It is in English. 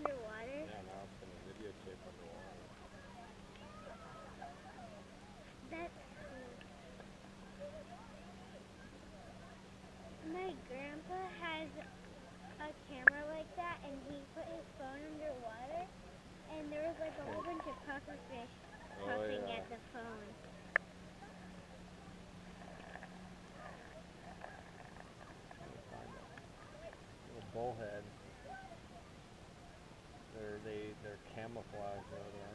underwater? Yeah, now it's going to videotape underwater. That's cool. My grandpa has a camera like that, and he put his phone underwater, and there was like a whole bunch of pufferfish oh, puffing oh, yeah. at the phone. Bullhead. camouflage